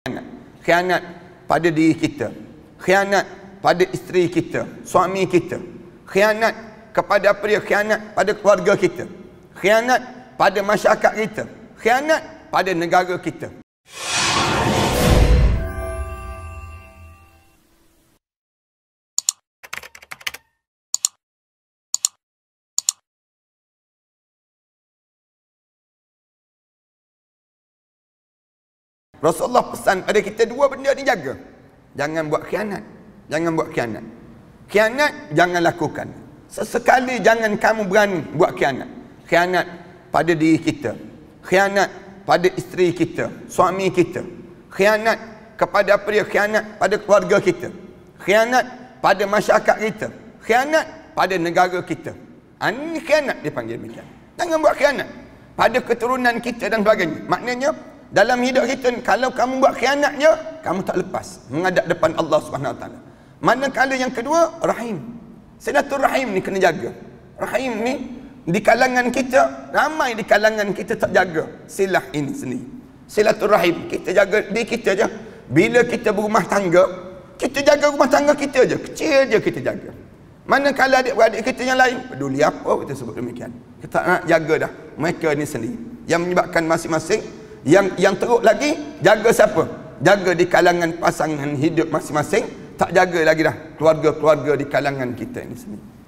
khianat. Khianat pada diri kita. Khianat pada isteri kita, suami kita. Khianat kepada apa dia? Khianat pada keluarga kita. Khianat pada masyarakat kita. Khianat pada negara kita. Rasulullah pesan pada kita dua benda ni jaga. Jangan buat khianat. Jangan buat khianat. Khianat jangan lakukan. Sesekali jangan kamu berani buat khianat. Khianat pada diri kita. Khianat pada isteri kita, suami kita. Khianat kepada apa dia? Khianat pada keluarga kita. Khianat pada masyarakat kita. Khianat pada negara kita. Ha, ini khianat dipanggil demikian. Jangan buat khianat pada keturunan kita dan sebagainya. Maknanya dalam hidup kita kalau kamu buat khianat je kamu tak lepas. Menghadap depan Allah Subhanahu taala. Manakala yang kedua rahim. Silaturahim ni kena jaga. Rahim ni di kalangan kita ramai di kalangan kita tak jaga silah ini sendiri. Silaturahim kita jaga di kita je. Bila kita berumah tangga kita jaga rumah tangga kita je. Kecil je kita jaga. Manakala adik-beradik kita yang lain peduli apa? Kita sebut demikian. Kita nak jaga dah mereka ni sendiri. Yang menyebabkan masing-masing yang yang teruk lagi jaga siapa? Jaga di kalangan pasangan hidup masing-masing. Tak jaga lagi dah keluarga-keluarga di kalangan kita ini sendiri